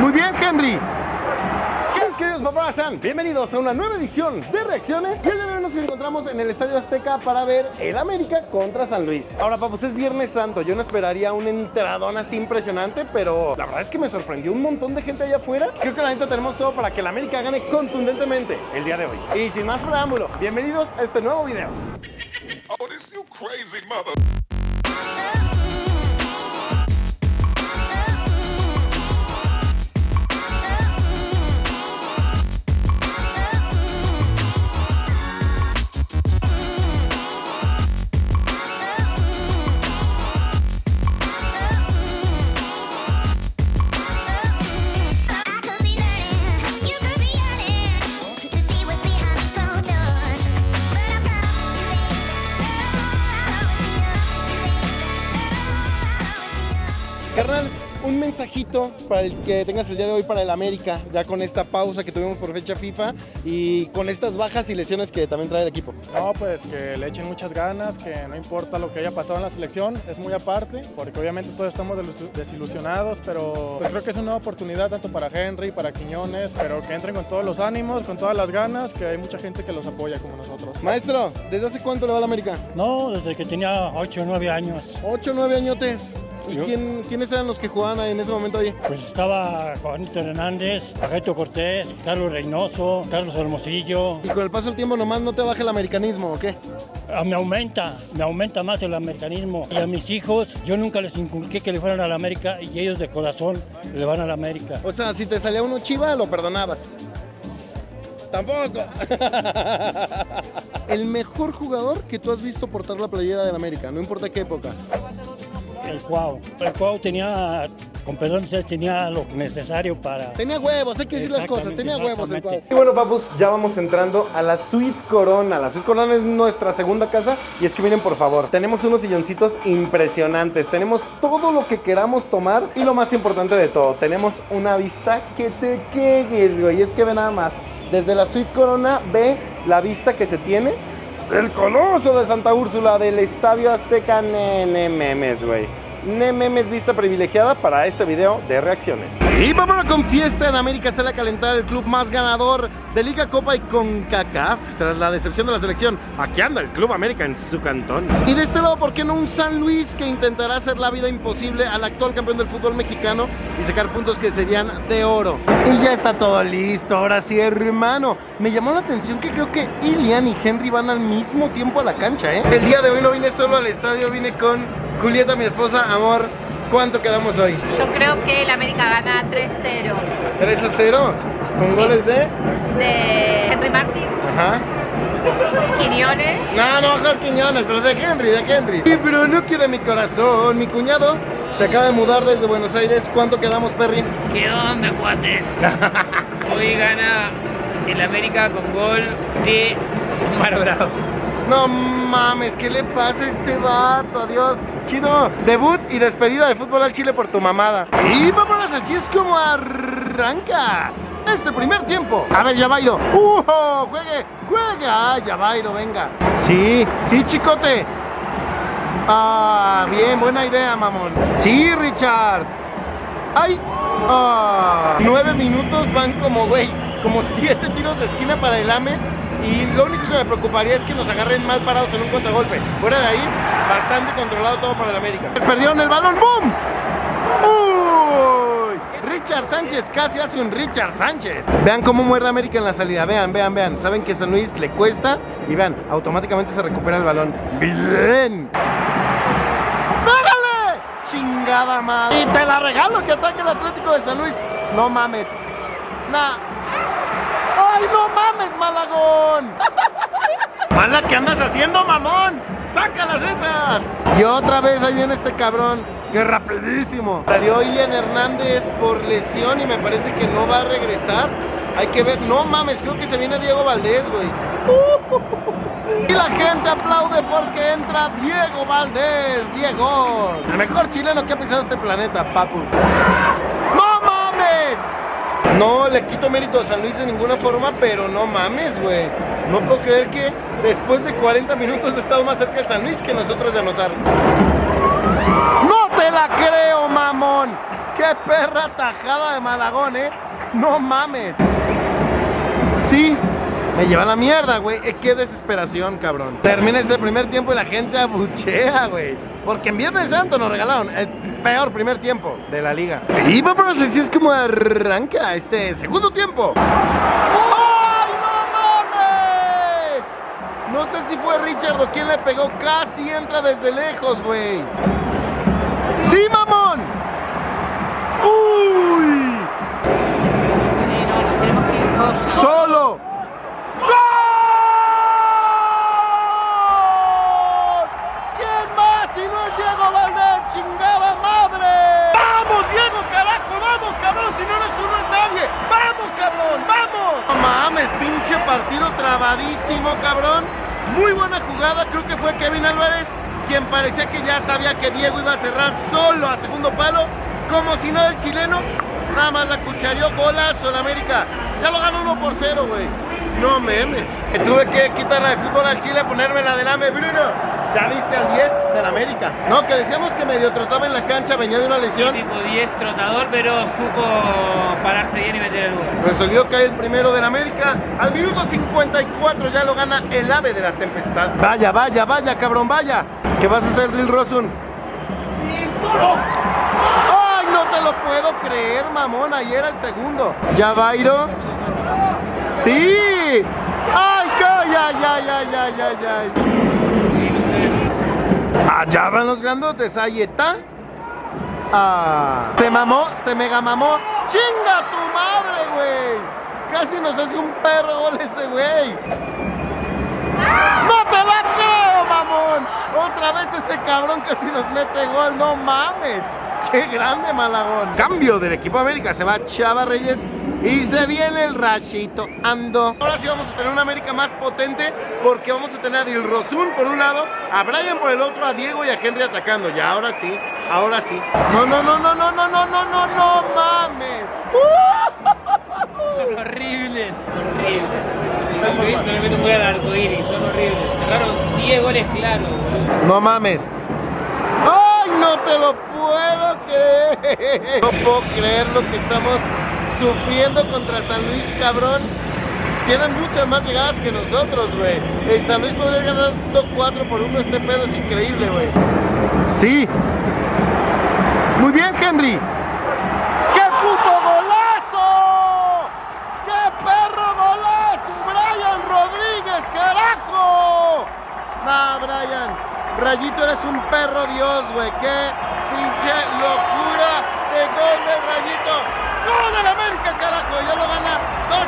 Muy bien, Henry. ¿Qué queridos papás? Bienvenidos a una nueva edición de Reacciones. Y el día de hoy nos encontramos en el Estadio Azteca para ver el América contra San Luis. Ahora, papus, es Viernes Santo. Yo no esperaría un entradón así impresionante, pero la verdad es que me sorprendió un montón de gente allá afuera. Creo que la neta tenemos todo para que el América gane contundentemente el día de hoy. Y sin más preámbulo, bienvenidos a este nuevo video. Oh, this you crazy mother. Mensajito para el que tengas el día de hoy para el América, ya con esta pausa que tuvimos por fecha FIFA y con estas bajas y lesiones que también trae el equipo. No, pues que le echen muchas ganas, que no importa lo que haya pasado en la selección, es muy aparte, porque obviamente todos estamos desil- desilusionados, pero pues creo que es una nueva oportunidad tanto para Henry, para Quiñones, pero que entren con todos los ánimos, con todas las ganas, que hay mucha gente que los apoya como nosotros. Maestro, ¿desde hace cuánto le va al América? No, desde que tenía 8 o 9 años. 8 o 9 añotes. ¿Y quién- quiénes eran los que jugaban en ese momento ahí? Pues estaba Juanito Hernández, Pajeto Cortés, Carlos Reynoso, Carlos Hermosillo. Y con el paso del tiempo nomás no te baja el americanismo, ¿o qué? Ah, Me aumenta, me aumenta más el americanismo. Y a mis hijos, yo nunca les inculqué que le fueran a la América y ellos de corazón le van a la América. O sea, si te salía uno chiva, lo perdonabas. Tampoco. el mejor jugador que tú has visto portar la playera del América, no importa qué época. El Cuau. El Cuau tenía, con perdón, tenía lo necesario para... Tenía huevos, hay que decir las cosas, tenía huevos el cuadro. Y bueno, papus, ya vamos entrando a la Suite Corona. La Suite Corona es nuestra segunda casa y es que miren, por favor, tenemos unos silloncitos impresionantes, tenemos todo lo que queramos tomar y lo más importante de todo, tenemos una vista que te quegues, güey. Y es que ve nada más, desde la Suite Corona ve la vista que se tiene del coloso de Santa Úrsula del Estadio Azteca Nememes, güey. Nememes vista privilegiada para este video de reacciones. Y vámonos con fiesta en América sale a calentar el club más ganador de Liga Copa y CONCACAF tras la decepción de la selección. Aquí anda el Club América en su cantón. Y de este lado, ¿por qué no un San Luis que intentará hacer la vida imposible al actual campeón del fútbol mexicano y sacar puntos que serían de oro? Y ya está todo listo, ahora sí, hermano. Me llamó la atención que creo que Ilian y Henry van al mismo tiempo a la cancha, ¿eh? El día de hoy no vine solo al estadio, vine con Julieta, mi esposa. Amor, ¿cuánto quedamos hoy? Yo creo que el América gana 3-0 3 a 0, con Sí. goles de. de Henry Martin, Ajá. Quiñones. No, no, no Quiñones, pero de Henry, de Henry. Y Brunucci de mi corazón, mi cuñado. Se acaba de mudar desde Buenos Aires. ¿Cuánto quedamos, Perry? ¿Qué onda, cuate? Hoy gana el América con gol de Omar Bravo. No mames, ¿qué le pasa a este vato? Adiós. Chido. Debut y despedida de fútbol al Chile por tu mamada. Y vámonos, así es como arranca este primer tiempo. A ver, Yabairo. ¡Uh! ¡Juegue! ¡Juegue! ¡Ah, Yabairo, venga! Sí, sí, chicote. Ah, bien, buena idea, mamón. Sí, Richard. ¡Ay! Ah, nueve minutos van como, güey, como siete tiros de esquina para el AME. Y lo único que me preocuparía es que nos agarren mal parados en un contragolpe. Fuera de ahí, bastante controlado todo para el América. Perdieron el balón, ¡boom! ¡Uy! Richard Sánchez casi hace un Richard Sánchez. Vean cómo muerde América en la salida. Vean, vean, vean. Saben que San Luis le cuesta y vean, automáticamente se recupera el balón. ¡Bien! ¡Pégale! ¡Chingada madre! Y te la regalo que ataque el Atlético de San Luis. No mames. Nah. ¡Ay, no mames, Malagón! ¡Mala, ¿qué andas haciendo, mamón? ¡Sácalas esas! Y otra vez ahí viene este cabrón. ¡Qué rapidísimo! Salió Ilian Hernández por lesión y me parece que no va a regresar. Hay que ver. No mames, creo que se viene Diego Valdés, güey. Y la gente aplaude porque entra Diego Valdés. Diego. El mejor chileno que ha pisado este planeta, papu. ¡No le quito mérito a San Luis de ninguna forma, pero no mames, güey. No puedo creer que después de 40 minutos he estado más cerca de San Luis que nosotros de anotar. ¡No te la creo, mamón! ¡Qué perra tajada de Malagón, eh! ¡No mames! Sí, me lleva la mierda, güey. Eh, Qué desesperación, cabrón. Termina ese primer tiempo y la gente abuchea, güey. Porque en Viernes Santo nos regalaron el peor primer tiempo de la liga. Y vamos así es como arranca este segundo tiempo. ¡Ay, no mames! No sé si fue Richard o quién le pegó. Casi entra desde lejos, güey. ¡Sí, mamón! ¡Uy! Sí, no, nos tenemos que ir todos solos. ¡Solo! ¡Gol! ¿Quién más si no es Diego Valdés? ¡Chingada madre! ¡Vamos, Diego, carajo! ¡Vamos, cabrón! Si no eres tú, no es nadie. ¡Vamos, cabrón! ¡Vamos! No mames, pinche partido trabadísimo, cabrón. Muy buena jugada, creo que fue Kevin Álvarez, quien parecía que ya sabía que Diego iba a cerrar solo a segundo palo, como si nada el chileno. Nada más la cuchareó, golazo en América. Ya lo ganó 1 por 0, güey. No memes. Tuve que quitar la de fútbol al Chile, ponerme la del AME, Bruno. Ya viste al 10 del América. No, que decíamos que medio trotaba en la cancha, venía de una lesión. Típico 10 trotador, pero supo pararse bien y meter el gol. Resolvió caer el primero del América. Al minuto 54 ya lo gana el ave de la tempestad. Vaya, vaya, vaya, cabrón, vaya. ¿Qué vas a hacer, Drill Rosun? ¡Ay, no te lo puedo creer, mamón! Ahí era el segundo. ¿Ya Vairo? ¡Sí! ¡Ay, ya, ya, ya, ya, ya, ya! Allá van los grandotes. Ahí está. Ah. Se mamó, se mega mamó. ¡Chinga tu madre, güey! Casi nos hace un perro gol ese güey. ¡No te la creo, mamón! Otra vez ese cabrón casi nos mete gol, no mames. ¡Qué grande Malagón! Cambio del equipo América, se va Chava Reyes y se viene el Rachito Ando. Ahora sí vamos a tener una América más potente porque vamos a tener a Rosun por un lado, a Brian por el otro, a Diego y a Henry atacando. Ya, ahora sí, ahora sí. No, no, no, no, no, no, no, no, no, no mames. Son horribles, son horribles. Son horribles. Cerraron 10 goles claros. No mames. ¡Ay, no te lo puedo creer! No puedo creer lo que estamos sufriendo contra San Luis, cabrón. Tienen muchas más llegadas que nosotros, güey. El San Luis podría ganar 4 por 1. Este pedo es increíble, güey. Sí. Muy bien, Henry. ¡Qué puto golazo! ¡Qué perro golazo! ¡Brian Rodríguez, carajo! Nah, Brian. Rayito, eres un perro Dios, güey. ¡Qué pinche locura de gol de Rayito! ¡Gol del América, carajo! Ya lo gana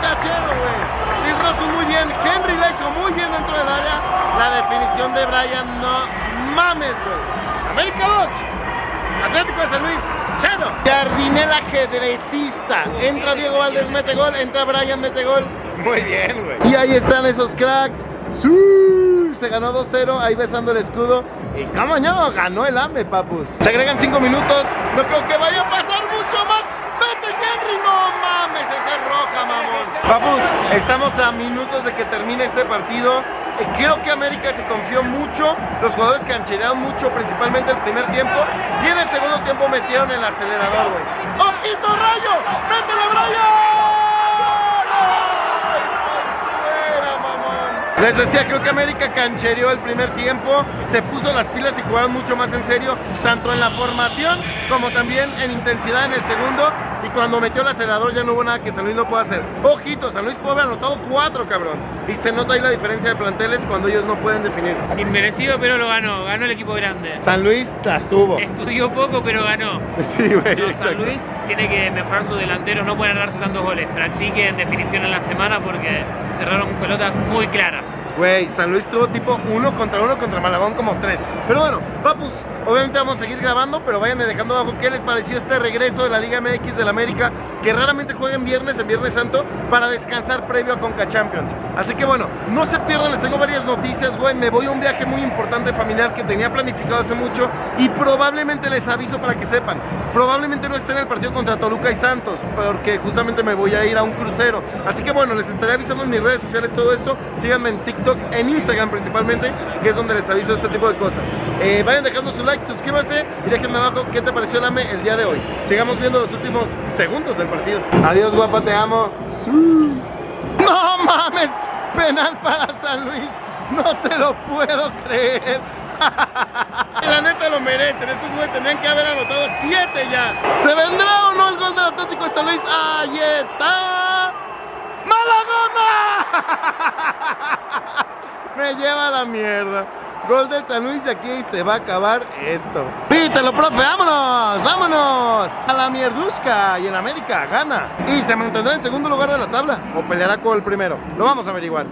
Chachero, güey. Y Rosso muy bien. Henry Lexo muy bien dentro del área. La definición de Brian, no mames, güey. América 2. Atlético de San Luis, Chero. Jardinel ajedrecista. Entra Diego Valdés, mete gol. Entra Brian, mete gol. Muy bien, güey. Y ahí están esos cracks. ¡Sí! Se ganó 2-0, ahí besando el escudo. Y cómo no, ganó el AME, papus. Se agregan 5 minutos. No creo que vaya a pasar mucho más. ¡Vete, Henry! ¡No mames! Esa es roja, mamón. Papus, estamos a minutos de que termine este partido. Eh, Creo que América se confió mucho. Los jugadores cancherearon mucho, principalmente el primer tiempo. Y en el segundo tiempo metieron el acelerador, güey. ¡Ojito, rayo! ¡Métele, Brian! Les decía, creo que América canchereó el primer tiempo, se puso las pilas y jugaron mucho más en serio, tanto en la formación como también en intensidad en el segundo. Y cuando metió el acelerador ya no hubo nada que San Luis no pueda hacer. Ojito, San Luis puede haber anotado cuatro, cabrón. Y se nota ahí la diferencia de planteles cuando ellos no pueden definir. Inmerecido, pero lo ganó. Ganó el equipo grande. San Luis las tuvo. Estudió poco, pero ganó. Sí, güey, No, San. Luis tiene que mejorar sus delanteros, no pueden darse tantos goles. Practiquen definición en la semana porque cerraron pelotas muy claras. Güey, San Luis tuvo tipo uno contra uno contra Malagón como tres. Pero bueno, papus, obviamente vamos a seguir grabando, pero váyanme dejando abajo qué les pareció este regreso de la Liga MX del América, que raramente juega en viernes, en Viernes Santo, para descansar previo a Conca Champions. Así que bueno, no se pierdan, les tengo varias noticias, güey. Me voy a un viaje muy importante familiar que tenía planificado hace mucho y probablemente les aviso para que sepan. Probablemente no esté en el partido contra Toluca y Santos, porque justamente me voy a ir a un crucero. Así que bueno, les estaré avisando en mis redes sociales todo esto. Síganme en TikTok, en Instagram principalmente, que es donde les aviso este tipo de cosas. Eh, vayan dejando su like suscríbanse y déjenme abajo qué te pareció el AME el día de hoy. Sigamos viendo los últimos segundos del partido. Adiós, guapa, te amo. ¡No mames! Penal para San Luis. No te lo puedo creer. La neta lo merecen. Estos güeyes tendrían que haber anotado 7 ya. ¿Se vendrá o no el gol del Atlético de San Luis? ¡Ahí está! ¡Malagona! Me lleva a la mierda. Gol del San Luis y aquí se va a acabar esto. Pítalo, profe, vámonos, vámonos. A la mierdusca y el América gana. Y se mantendrá en segundo lugar de la tabla o peleará con el primero. Lo vamos a averiguar.